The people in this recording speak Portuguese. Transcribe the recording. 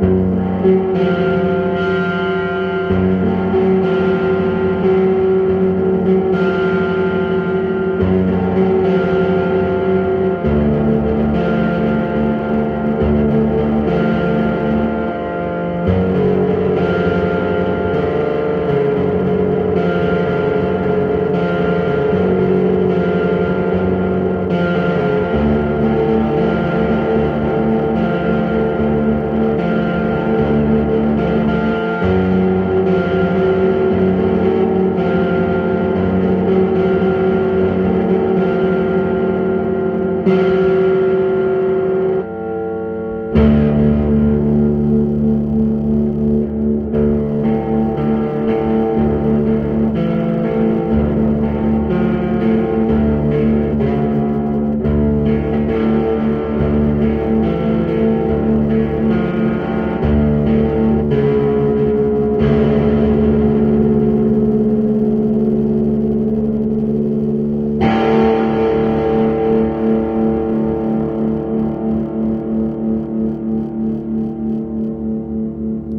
Música